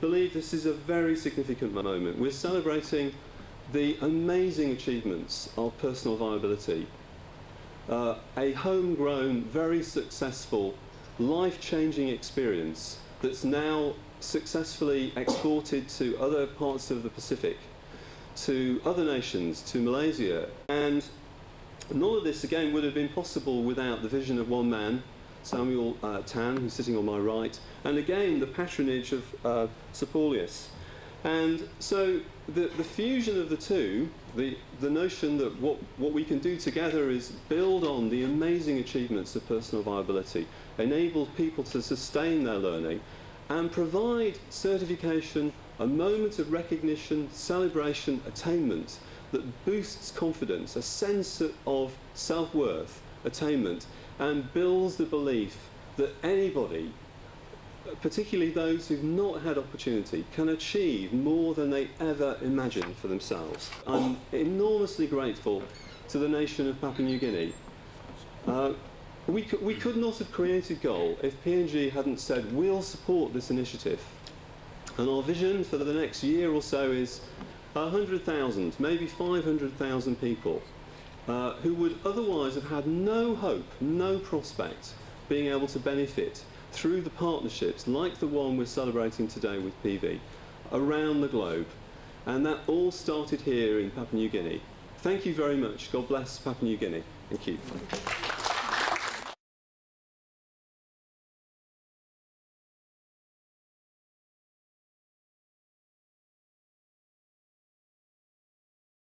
believe this is a very significant moment. We're celebrating the amazing achievements of personal viability. Uh, a homegrown, very successful, life-changing experience that's now successfully exported to other parts of the Pacific, to other nations, to Malaysia. And none of this, again, would have been possible without the vision of one man, Samuel uh, Tam, who's sitting on my right, and again, the patronage of uh. And so the, the fusion of the two, the, the notion that what, what we can do together is build on the amazing achievements of personal viability, enable people to sustain their learning, and provide certification, a moment of recognition, celebration, attainment that boosts confidence, a sense of self-worth, attainment, and builds the belief that anybody particularly those who've not had opportunity, can achieve more than they ever imagined for themselves. I'm enormously grateful to the nation of Papua New Guinea. Uh, we, could, we could not have created GULL if PNG hadn't said, we'll support this initiative. And our vision for the next year or so is 100,000, maybe 500,000 people uh, who would otherwise have had no hope, no prospect being able to benefit through the partnerships like the one we're celebrating today with PV around the globe. And that all started here in Papua New Guinea. Thank you very much. God bless Papua New Guinea. Thank you.